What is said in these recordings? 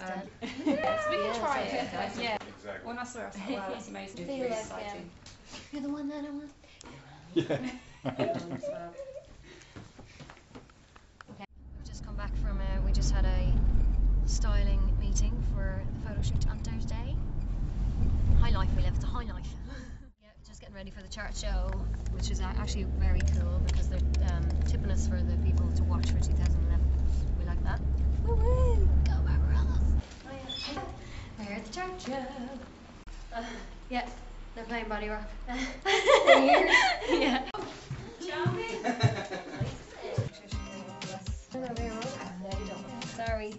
instead. yes, we can Yeah, try so- it. Yeah. Exactly. When I saw it, I thought, wow, that's amazing. It's really like, exciting. You're the one that I want. Yeah. okay. We've just come back from, uh, we just had a styling meeting for the photo shoot on Thursday. High life we live, it's a high life. yeah, just getting ready for the chart show, which is actually very cool because they're um, tipping us for the people to watch for 2011. We like that. Woo woo! Go Barbarellas! We're at the chart show. Uh, yeah, they're playing Body Rock. yeah. Sorry. Sorry,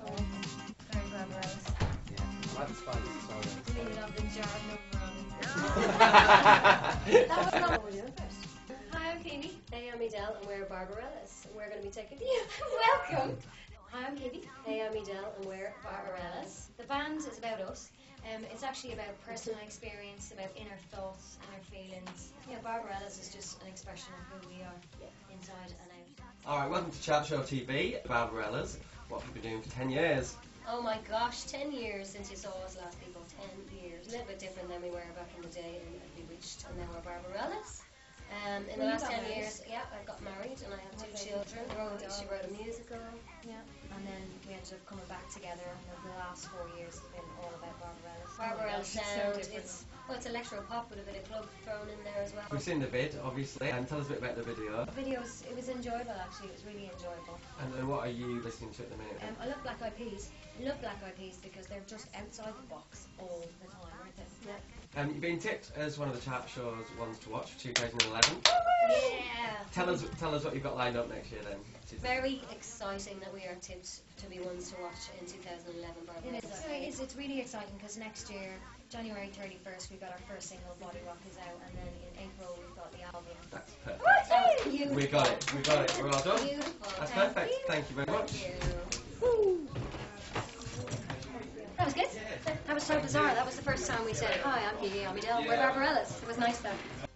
Barbaros. Leave it on the jar number on it. That was not what we're doing first. Hi, I'm Katie. Hey, I'm Edele, and we're Barbarellas. We're going to be taking you. Welcome. Hi, I'm Katie. Hey, I'm Edele, and we're Barbarellas. The band is about us. Um, it's actually about personal experience, about inner thoughts, inner feelings. Yeah, Barbarellas is just an expression of who we are inside and out. Alright, welcome to Chart Show TV, Barbarellas. What have we been doing for 10 years? Oh my gosh, 10 years since you saw us last, people. 10 years. A little bit different than we were back in the day in B*Witched, and now we're Barbarellas. Um, in the Well, you last 10 married. years, yeah, I got married and I have two children. Wrote, she wrote a musical. Yeah. And then we ended up coming back together, and the last four years have been all about Barbarellas. Barbarella gosh, it's so sound, different. it's, well, it's electro pop with a bit of club thrown in there as well. We've seen the vid, obviously, and tell us a bit about the video. The video was, it was enjoyable actually, it was really enjoyable. And, and what are you listening to at the minute? Um, I love Black Eyed Peas. Love Black Eyed Peas because they're just outside the box all the time, aren't they? Yeah. Um, you've been tipped as one of the Chart Show's ones to watch for 2011. Yeah. Tell us, tell us what you've got lined up next year then. Very exciting that we are tipped to be ones to watch in 2011 Barbara. It is. Is. It's really exciting because next year, January 31st, we've got our first single, Body Rock is out, and then in April we've got the album. That's perfect. Beautiful. We got it, we got it, we're all done. Beautiful. That's Thank perfect, you. thank you very much. Thank you. That was good. That was so bizarre. That was the first time we said, Hi, I'm Kiki, I'm Adele. We're Barbarellas. It was nice though.